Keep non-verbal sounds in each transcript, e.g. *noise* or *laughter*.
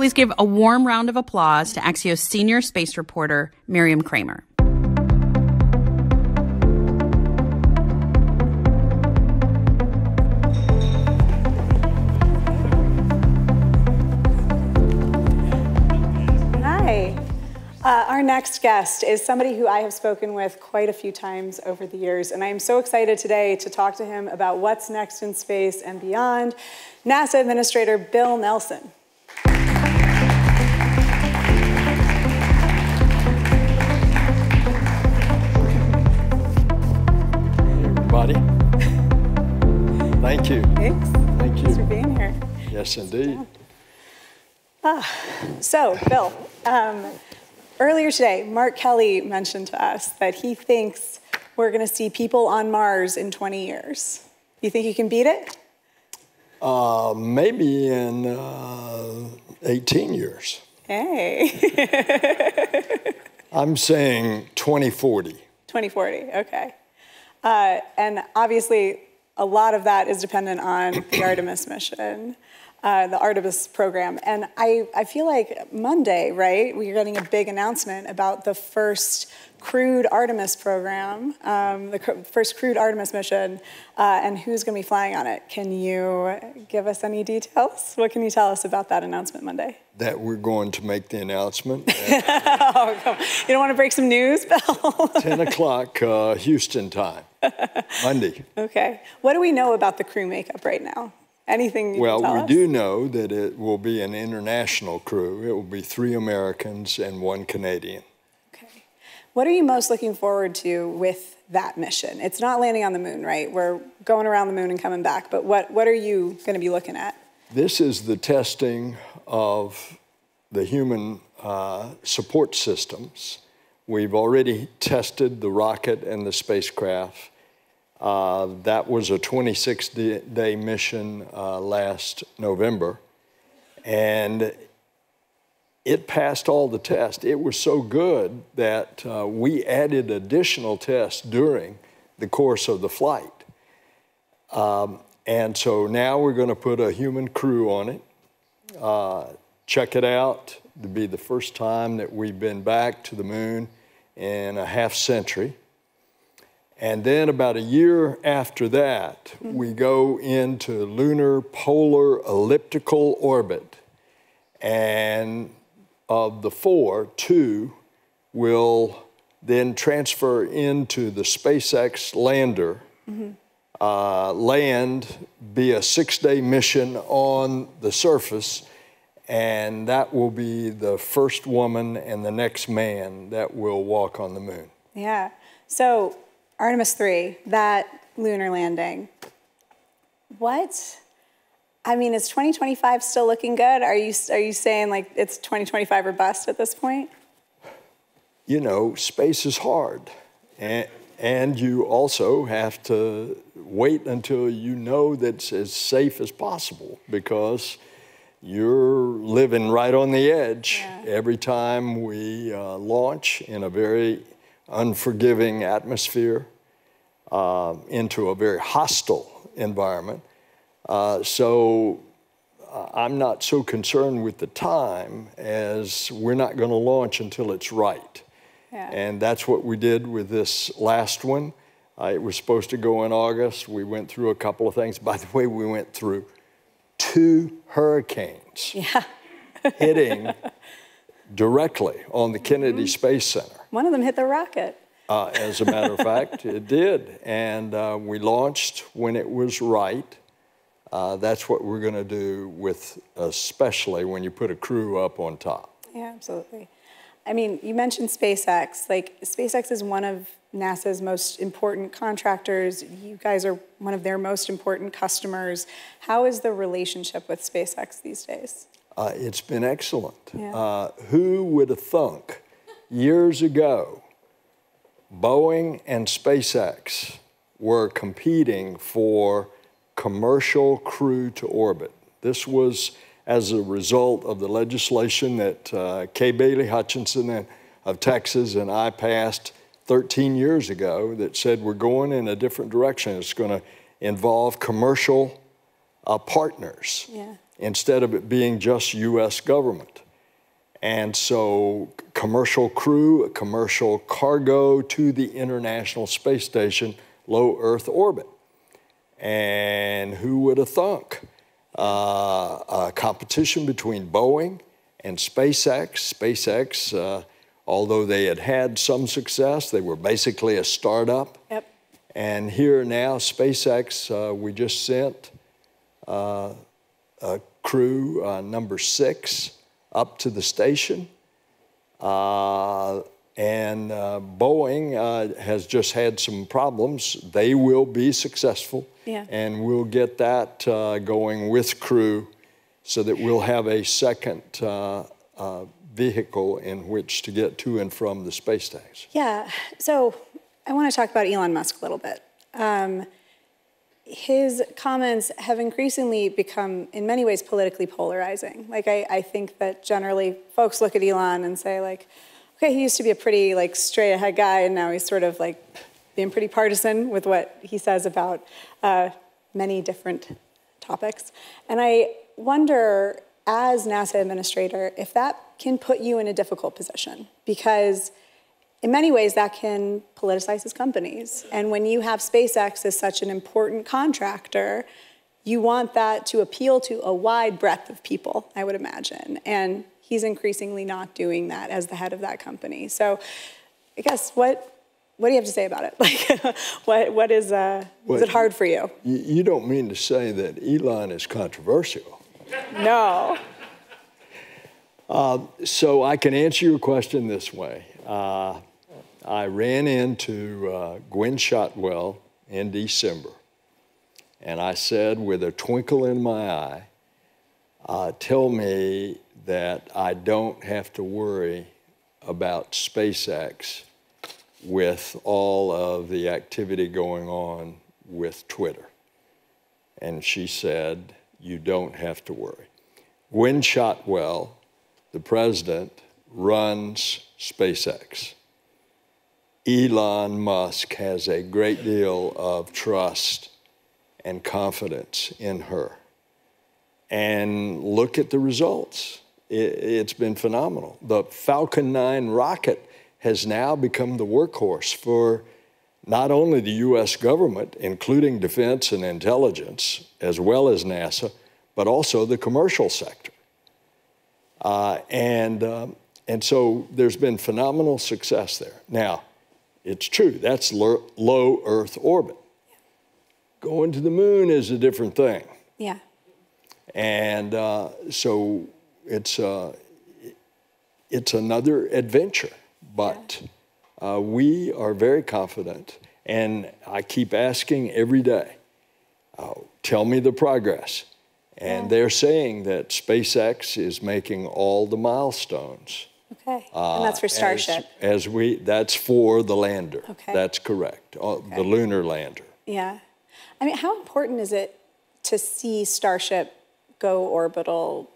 Please give a warm round of applause to Axios senior space reporter, Miriam Kramer. Hi. Uh, our next guest is somebody who I have spoken with quite a few times over the years, and I am so excited today to talk to him about what's next in space and beyond. NASA Administrator Bill Nelson. Yes, indeed. Ah, So, Bill, um, earlier today, Mark Kelly mentioned to us that he thinks we're going to see people on Mars in 20 years. You think you can beat it? Uh, maybe in uh, 18 years. Hey, *laughs* I'm saying 2040. 2040, okay. Uh, and obviously, a lot of that is dependent on the Artemis mission, uh, the Artemis program. And I, I feel like Monday, right, we're getting a big announcement about the first crewed Artemis program, um, the cr- first crewed Artemis mission, uh, and who's going to be flying on it. Can you give us any details? What can you tell us about that announcement Monday? That we're going to make the announcement *laughs* You don't want to break some news, *laughs* Bill? 10 o'clock uh, Houston time, Monday. *laughs* okay. What do we know about the crew makeup right now? Anything you Well, we us? do know that it will be an international crew. It will be three Americans and one Canadian. Okay. What are you most looking forward to with that mission? It's not landing on the moon, right? We're going around the moon and coming back, but what, what are you going to be looking at? This is the testing of the human uh, support systems. We've already tested the rocket and the spacecraft. Uh, that was a 26 day mission uh, last November. And it passed all the tests. It was so good that uh, we added additional tests during the course of the flight. Um, and so now we're going to put a human crew on it, uh, check it out. It'll be the first time that we've been back to the moon in a half century. And then about a year after that, we go into lunar polar elliptical orbit. And of the four, two will then transfer into the SpaceX lander, uh, land, be a six day mission on the surface, and that will be the first woman and the next man that will walk on the moon. Yeah. So, Artemis 3, that lunar landing, what? I mean, is 2025 still looking good? Are you, are you saying like it's 2025 or bust at this point? you know, space is hard. And, and you also have to wait until you know that it's as safe as possible because you're living right on the edge Yeah. every time we uh, launch in a very unforgiving atmosphere uh, into a very hostile environment. Uh, so uh, I'm not so concerned with the time as we're not going to launch until it's right. Yeah. And that's what we did with this last one. Uh, it was supposed to go in August. We went through a couple of things. By the way, we went through two hurricanes Yeah. *laughs* hitting directly on the Kennedy Mm-hmm. Space Center. One of them hit the rocket. Uh, as a matter of *laughs* fact, it did. And uh, we launched when it was right. Uh, that's what we're going to do with, especially when you put a crew up on top. Yeah, absolutely. I mean, you mentioned SpaceX. Like, SpaceX is one of NASA's most important contractors. You guys are one of their most important customers. How is the relationship with SpaceX these days? Uh, it's been excellent. Yeah. Uh, who would have thunk years ago Boeing and SpaceX were competing for commercial crew to orbit? This was as a result of the legislation that uh, Kay Bailey Hutchison of Texas and I passed 13 years ago that said we're going in a different direction. It's going to involve commercial uh, partners Yeah. Instead of it being just U.S. government. And so, commercial crew, commercial cargo to the International Space Station, low Earth orbit. And who would have thunk? Uh, a competition between Boeing and SpaceX. SpaceX, uh, although they had had some success, they were basically a startup. Yep. And here now, SpaceX, uh, we just sent uh, a crew uh, number six up to the station. Uh, and uh, Boeing uh, has just had some problems. They will be successful. Yeah. And we'll get that going with crew so that we'll have a second vehicle in which to get to and from the space station. Yeah. So I want to talk about Elon Musk a little bit. Um, his comments have increasingly become, in many ways, politically polarizing. Like, I, I, think that generally folks look at Elon and say, like, okay, he used to be a pretty, like, straight ahead guy, and now he's sort of, like, being pretty partisan with what he says about uh, many different topics. And I wonder, as NASA administrator, if that can put you in a difficult position because in many ways, that can politicize his companies. And when you have SpaceX as such an important contractor, you want that to appeal to a wide breadth of people, I would imagine. And he's increasingly not doing that as the head of that company. So I guess what what do you have to say about it? *laughs* Like, what what is uh, well, is it hard for you? You don't mean to say that Elon is controversial? No. Uh, so I can answer your question this way. Uh, I ran into uh, Gwynne Shotwell in December, and I said, with a twinkle in my eye, uh, tell me that I don't have to worry about SpaceX with all of the activity going on with Twitter. And she said, You don't have to worry. Gwynne Shotwell, the president, runs SpaceX. Elon Musk has a great deal of trust and confidence in her. And look at the results. It, has been phenomenal. The Falcon 9 rocket has now become the workhorse for not only the US government, including defense and intelligence, as well as NASA, but also the commercial sector. Uh, and, um, and so there's been phenomenal success there. Now, it's true, that's low Earth orbit. Going to the moon is a different thing. Yeah. And uh, so it's, uh, it's another adventure, but yeah. uh, we are very confident. And I keep asking every day, uh, tell me the progress. And yeah. they're saying that SpaceX is making all the milestones. Okay, uh, and that's for Starship. As, as, we, that's for the lander. Okay. That's correct, uh, okay. the lunar lander. Yeah. I mean, how important is it to see Starship go orbital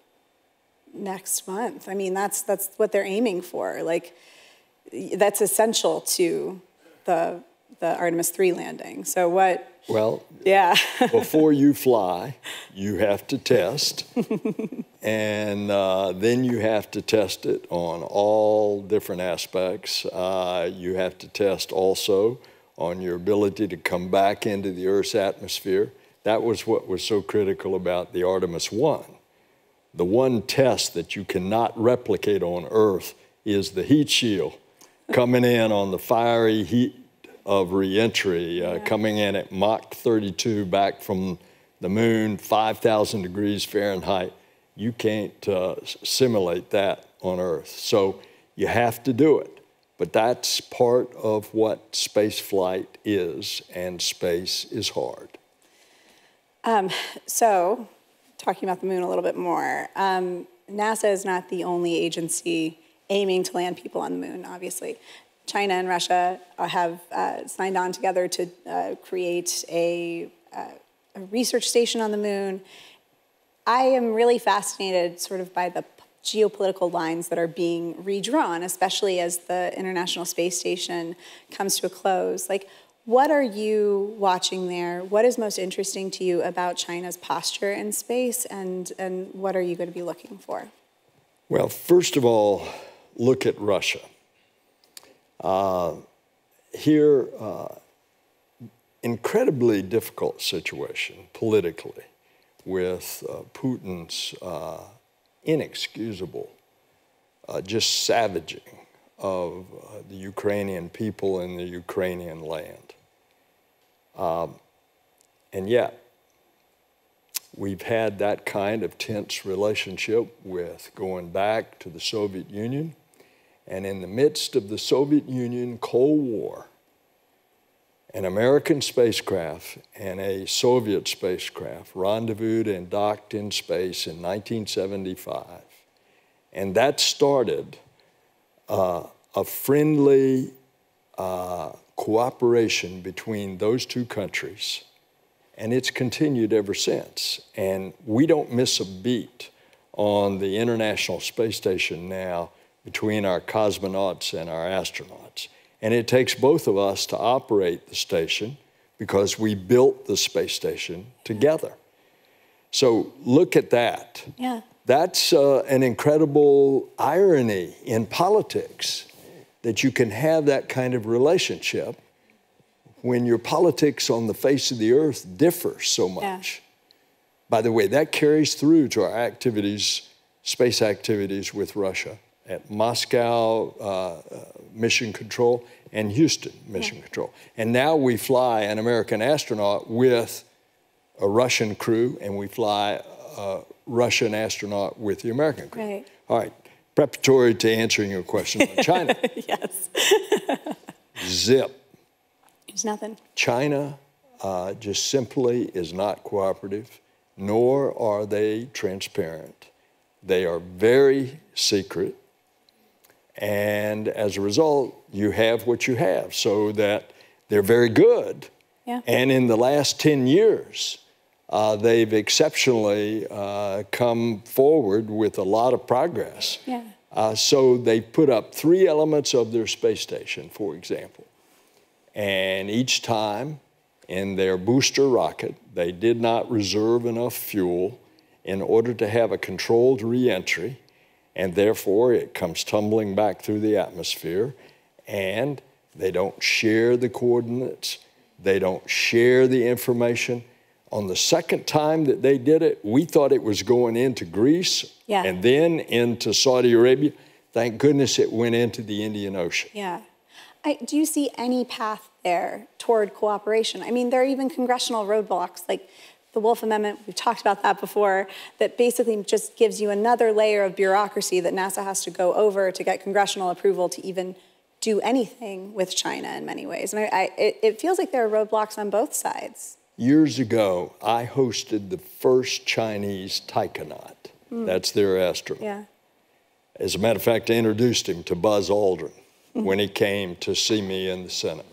next month? I mean, that's, that's what they're aiming for. Like, that's essential to the, the Artemis 3 landing. So what, well, yeah. *laughs* before you fly, you have to test, *laughs* and uh, then you have to test it on all different aspects. Uh, you have to test also on your ability to come back into the Earth's atmosphere. That was what was so critical about the Artemis 1. The one test that you cannot replicate on Earth is the heat shield coming in on the fiery heat of reentry, uh, yeah. coming in at Mach 32 back from the moon, 5,000 degrees Fahrenheit. You can't uh, simulate that on Earth. So you have to do it. But that's part of what space flight is, and space is hard. Um, so, talking about the moon a little bit more, um, NASA is not the only agency aiming to land people on the moon, obviously. China and Russia uh, have uh, signed on together to uh, create a, uh, a, research station on the moon. I am really fascinated sort of by the geopolitical lines that are being redrawn, especially as the International Space Station comes to a close. Like, what are you watching there? What is most interesting to you about China's posture in space, and, and what are you going to be looking for? Well, first of all, look at Russia. Uh, here, uh, incredibly difficult situation politically with uh, Putin's uh, inexcusable, uh, just savaging of uh, the Ukrainian people and the Ukrainian land. Um, and yet, we've had that kind of tense relationship with going back to the Soviet Union. And in the midst of the Soviet Union Cold War, an American spacecraft and a Soviet spacecraft rendezvoused and docked in space in 1975. And that started uh, a friendly uh, cooperation between those two countries. And it's continued ever since. And we don't miss a beat on the International Space Station now between our cosmonauts and our astronauts. And it takes both of us to operate the station because we built the space station together. So look at that. Yeah. That's uh, an incredible irony in politics that you can have that kind of relationship when your politics on the face of the earth differ so much. Yeah. By the way, that carries through to our activities, space activities with Russia at Moscow uh, uh, Mission Control and Houston Mission yeah. Control. And now we fly an American astronaut with a Russian crew, and we fly a Russian astronaut with the American crew. Right. All right. Preparatory to answering your question on *laughs* China. yes. Zip. There's nothing. China uh, just simply is not cooperative, nor are they transparent. They are very secret. And as a result, you have what you have, so that they're very good. Yeah. And in the last 10 years, uh, they've exceptionally uh, come forward with a lot of progress. Yeah. Uh, so they put up three elements of their space station, for example. And each time in their booster rocket, they did not reserve enough fuel in order to have a controlled reentry and therefore it comes tumbling back through the atmosphere, and they don't share the coordinates, they don't share the information. On the second time that they did it, we thought it was going into Greece yeah. and then into Saudi Arabia. Thank goodness it went into the Indian Ocean. Yeah. I, do you see any path there toward cooperation? I mean, there are even congressional roadblocks, like the Wolf Amendment, we've talked about that before, that basically just gives you another layer of bureaucracy that NASA has to go over to get congressional approval to even do anything with China in many ways. And I, I, it, it feels like there are roadblocks on both sides. Years ago, I hosted the first Chinese taikonaut. Mm. That's their astronaut. Yeah. As a matter of fact, I introduced him to Buzz Aldrin mm-hmm. when he came to see me in the Senate.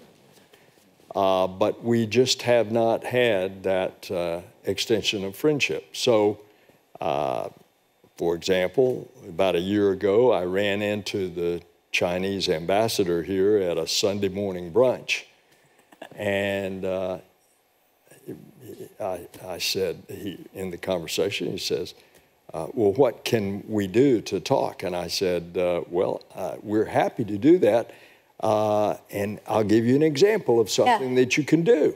Uh, but we just have not had that uh, extension of friendship. So, uh, for example, about a year ago, I ran into the Chinese ambassador here at a Sunday morning brunch. And uh, I, I, said, he, in the conversation, he says, uh, Well, what can we do to talk? And I said, uh, Well, uh, we're happy to do that. Uh, and I'll give you an example of something yeah. that you can do.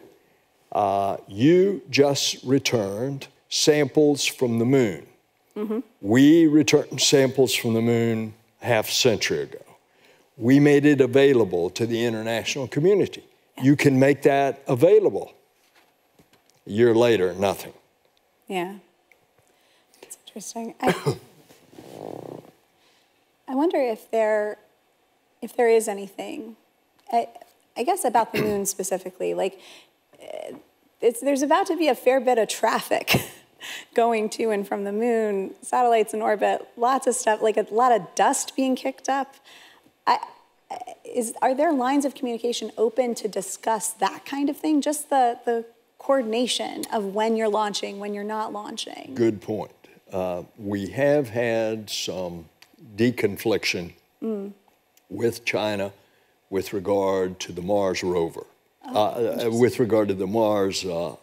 Uh, you just returned samples from the moon. Mm-hmm. We returned samples from the moon half a century ago. We made it available to the international community. You can make that available. A year later, nothing. Yeah. It's interesting. I, *coughs* I wonder if there if there is anything, I, I guess about the moon specifically, like there's about to be a fair bit of traffic *laughs* going to and from the moon, satellites in orbit, lots of stuff, like a lot of dust being kicked up. I, is, are there lines of communication open to discuss that kind of thing? Just the, the coordination of when you're launching, when you're not launching? Good point. Uh, we have had some deconfliction mm with China with regard to the Mars rover. Uh, with regard to the Mars uh, uh,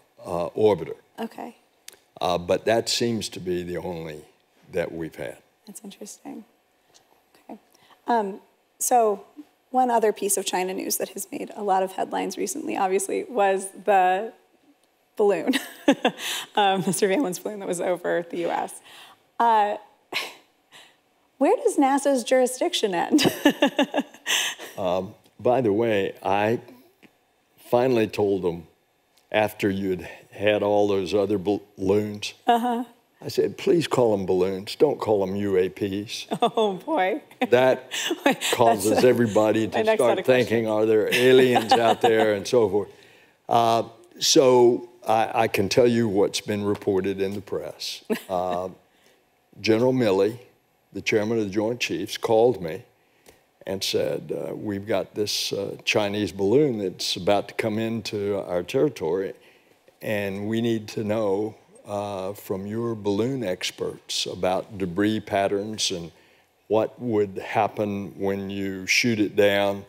orbiter. Okay, Uh, but that seems to be the only that we've had. that's interesting. Okay. Um, so, one other piece of China news that has made a lot of headlines recently, obviously, was the balloon, *laughs* um, the surveillance balloon that was over the US. Uh, where does NASA's jurisdiction end? *laughs* By the way, I finally told them after you'd had all those other balloons, Uh-huh. I said, please call them balloons. Don't call them UAPs. *laughs* oh boy. That *laughs* causes everybody to start thinking, are there aliens out there *laughs* and so forth. Uh, so I, I can tell you what's been reported in the press. Uh, General Milley, the chairman of the Joint Chiefs, called me and said, uh, We've got this uh, Chinese balloon that's about to come into our territory, and we need to know uh, from your balloon experts about debris patterns and what would happen when you shoot it down.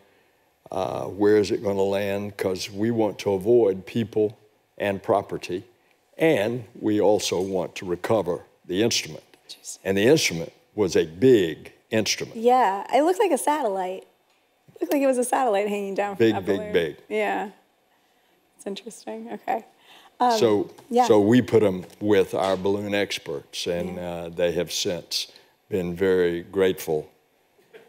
Uh, where is it going to land? Because we want to avoid people and property, and we also want to recover the instrument. And the instrument was a big instrument. Yeah, it looked like a satellite. It looked like it was a satellite hanging down from Big, that big, balloon. big. Yeah. It's interesting. Okay. so, Um, yeah. so we put them with our balloon experts, and uh, they have since been very grateful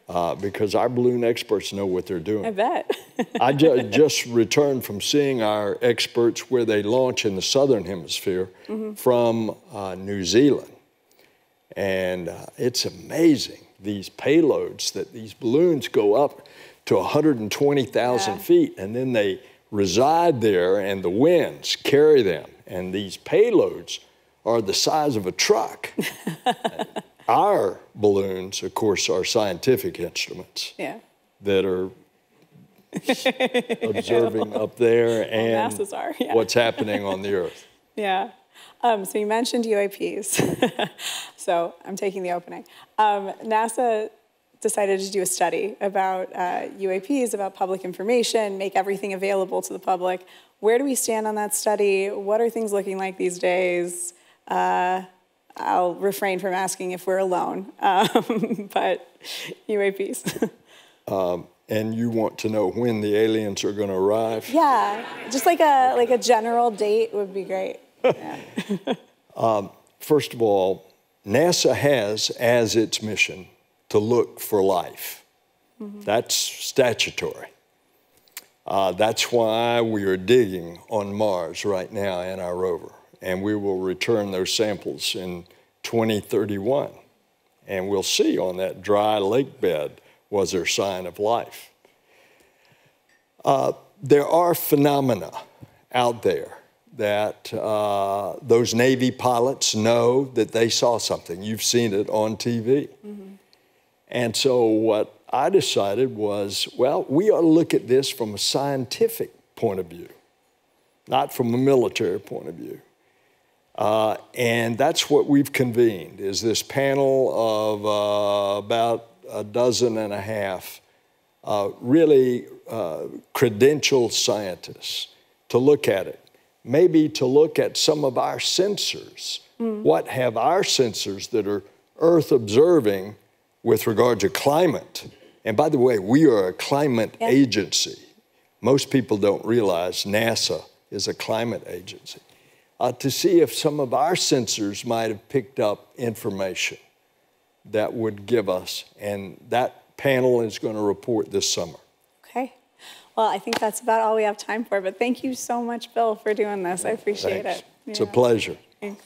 uh, because our balloon experts know what they're doing. I bet. I ju- just returned from seeing our experts where they launch in the southern hemisphere from uh, New Zealand. And uh, it's amazing these payloads that these balloons go up to 120,000 Yeah. feet and then they reside there and the winds carry them. And these payloads are the size of a truck. *laughs* Our balloons, of course, are scientific instruments yeah. that are *laughs* observing up there and are, yeah. what's happening on the earth. Yeah. Um, so you mentioned UAPs. *laughs* so I'm taking the opening. Um, NASA decided to do a study about uh, UAPs, about public information, make everything available to the public. Where do we stand on that study? What are things looking like these days? Uh, I'll refrain from asking if we're alone, um, *laughs* but UAPs. And you want to know when the aliens are going to arrive? yeah, just like a like a general date would be great. *laughs* First of all, NASA has as its mission to look for life. That's statutory. Uh, that's why we are digging on Mars right now in our rover. And we will return those samples in 2031. And we'll see on that dry lake bed was there sign of life. Uh, there are phenomena out there that uh, those Navy pilots know that they saw something. You've seen it on TV. And so what I decided was, well, we ought to look at this from a scientific point of view, not from a military point of view. Uh, and that's what we've convened is this panel of uh, about a dozen and a half uh, really uh, credentialed scientists to look at it. Maybe to look at some of our sensors. What have our sensors that are Earth observing with regard to climate? And by the way, we are a climate Yeah. agency. Most people don't realize NASA is a climate agency. Uh, to see if some of our sensors might have picked up information that would give us, and that panel is going to report this summer. Well, I think that's about all we have time for, but thank you so much, Bill, for doing this. I appreciate Thanks. it. It's a pleasure. Thanks.